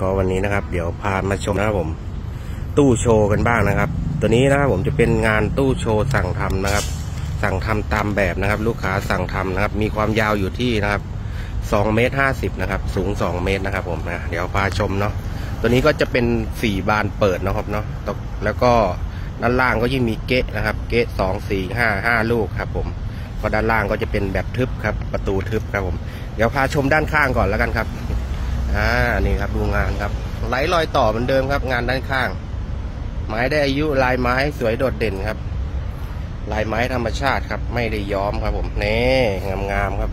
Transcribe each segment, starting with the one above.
ก็วันนี้นะครับ เดี๋ยวพามาชมนะครับผม ตู้โชว์กันบ้างนะครับ ตัวนี้นะครับผมจะเป็นงานตู้โชว์สั่งทำนะครับ สั่งทำตามแบบนะครับ ลูกค้าสั่งทำนะครับ มีความยาวอยู่ที่นะครับ2เมตร50นะครับ สูง2เมตรนะครับ ผมนะเดี๋ยวพาชมเนาะตัวนี้ก็จะเป็น4บานเปิดนะครับเนาะแล้วก็ด้านล่างก็ยิ่งมีเกะนะครับ เกะสองสี่ห้าห้าลูกครับ ผมก็ด้านล่างก็จะเป็นแบบทึบครับ ประตูทึบครับผม เดี๋ยวพาชมด้านข้างก่อนแล้วกันครับ อ่านี่ครับดูงานครับ ไหลรอยต่อเหมือนเดิมครับ งานด้านข้าง ไม้ได้อายุลายไม้สวยโดดเด่นครับ ลายไม้ธรรมชาติครับ ไม่ได้ย้อมครับผมนี่งามๆครับ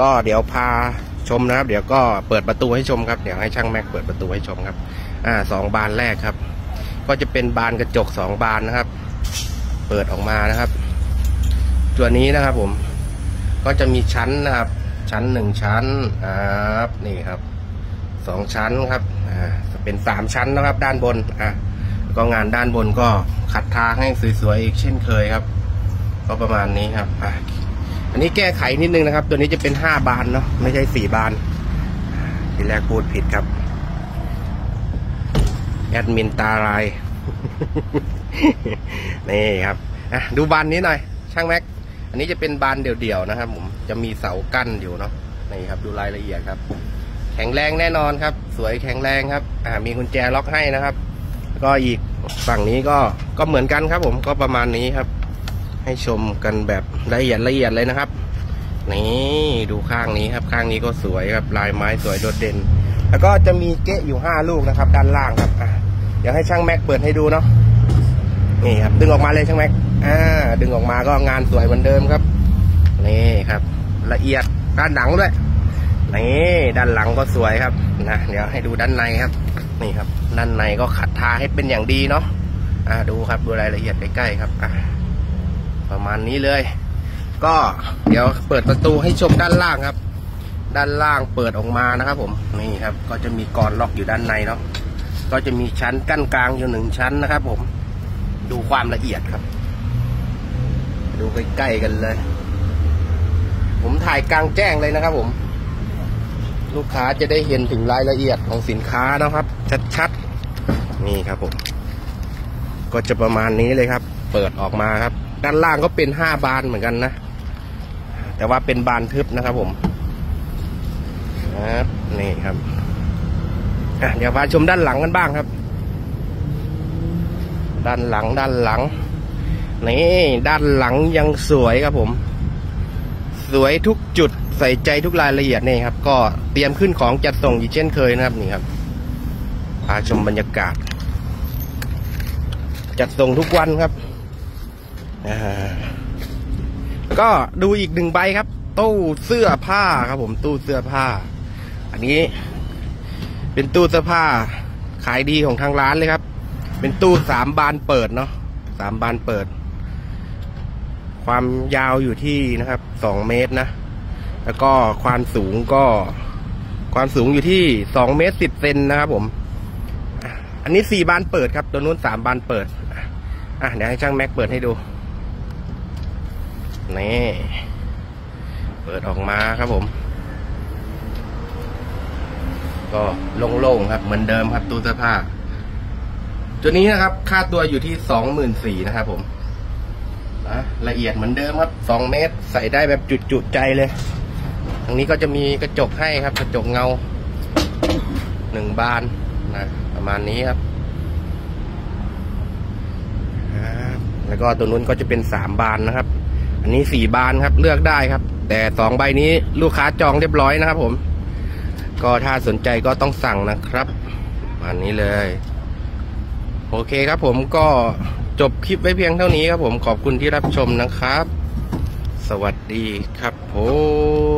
ก็เดี๋ยวพาชมนะครับ เดี๋ยวก็เปิดประตูให้ชมครับเดี๋ยวให้ช่างแม็กเปิดประตูให้ชมครับอ่าสองบานแรกครับ ก็จะเป็นบานกระจกสองบานนะครับ เปิดออกมานะครับ ตัวนี้นะครับผมก็จะมีชั้นนะครับ ชั้นหนึ่งชั้นครับนี่ครับ สองชั้นครับอ่าเป็นสามชั้นนะครับ ด้านบนอะก็งานด้านบนก็ขัดทาให้สวยๆอีกเช่นเคยครับ ก็ประมาณนี้ครับอะอันนี้แก้ไขนิดนึงนะครับ ตัวนี้จะเป็นห้าบานเนาะไม่ใช่สี่บานทีแรกพูดผิดครับ แอดมินตาลาย นี่ครับอะดูบานนี้หน่อย ช่างแม็ก อันนี้จะเป็นบานเดี่ยวๆนะครับ ผม จะมีเสากั้นอยู่เนาะ นี่ครับ ดูรายละเอียดครับ แข็งแรงแน่นอนครับ สวยแข็งแรงครับ อ่า มีกุญแจล็อกให้นะครับ แล้วก็อีกฝั่งนี้ก็ก็เหมือนกันครับ ผมก็ประมาณนี้ครับ ให้ชมกันแบบละเอียดละเอียดเลยนะครับ นี่ดูข้างนี้ครับ ข้างนี้ก็สวยครับ ลายไม้สวยโดดเด่น แล้วก็จะมีเกะอยู่ห้าลูกนะครับ ด้านล่างครับอะเดี๋ยวให้ช่างแม็กเปิดให้ดูเนาะนี่ครับ ดึงออกมาเลยช่างแม็กอ่า ดึงออกมาก็งานสวยเหมือนเดิมครับ นี่ครับ ละเอียดด้านหลังด้วย นี่ด้านหลังก็สวยครับนะเดี๋ยวให้ดูด้านในครับ นี่ครับ ด้านในก็ขัดทาให้เป็นอย่างดีเนาะอ่าดูครับดูรายละเอียดใกล้ๆครับอะประมาณนี้เลย ก็เดี๋ยวเปิดประตูให้ชมด้านล่างครับ ด้านล่างเปิดออกมานะครับ ผมนี่ครับ ก็จะมีกรอนล็อกอยู่ด้านในเนาะก็จะมีชั้นกั้นกลางอยู่หนึ่งชั้นนะครับ ผม ดูความละเอียดครับ ดูใกล้ๆกันเลย ผมถ่ายกลางแจ้งเลยนะครับ ผม ลูกค้าจะได้เห็นถึงรายละเอียดของสินค้านะครับ ชัดๆ นี่ครับผม ก็จะประมาณนี้เลยครับ เปิดออกมาครับ ด้านล่างก็เป็นห้าบานเหมือนกันนะ แต่ว่าเป็นบานทึบนะครับผมครับนี่ครับอะเดี๋ยวพาชมด้านหลังกันบ้างครับ ด้านหลังด้านหลัง นี่ ด้านหลังยังสวยครับผม สวยทุกจุด ใส่ใจทุกรายละเอียดนี่ครับ ก็เตรียมขึ้นของจัดส่งอีกเช่นเคยนะครับนี่ครับพาชมบรรยากาศ จัดส่งทุกวันครับก็ดูอีกหนึ่งใบครับ ตู้เสื้อผ้าครับ ผมตู้เสื้อผ้า อันนี้ เป็นตู้เสื้อผ้า ขายดีของทางร้านเลยครับ เป็นตู้สามบานเปิดเนาะสามบานเปิด ความยาวอยู่ที่นะครับสองเมตรนะ แล้วก็ความสูงก็ ความสูงอยู่ที่สองเมตรสิบเซนนะครับผม อันนี้สี่บานเปิดครับ ตัวนู้นสามบานเปิด อะเดี๋ยวให้ช่างแม็กเปิดให้ดู นี่ เปิดออกมาครับผม ก็โล่งๆครับ เหมือนเดิมครับตู้เสื้อผ้าตัวนี้นะครับ ค่าตัวอยู่ที่สองหมื่นสี่นะครับผมละเอียดเหมือนเดิมครับสองเมตร ใส่ได้แบบจุดๆใจเลย ทางนี้ก็จะมีกระจกให้ครับ กระจกเงาหนึ่งบานนะประมาณนี้ครับ แล้วก็ตัวนู้นก็จะเป็นสามบานนะครับ อันนี้สี่บานครับเลือกได้ครับ แต่สองใบนี้ลูกค้าจองเรียบร้อยนะครับผม ก็ถ้าสนใจก็ต้องสั่งนะครับประมาณนี้เลย โอเคครับผมก็จบคลิปไว้เพียงเท่านี้ครับผมขอบคุณที่รับชมนะครับ สวัสดีครับผม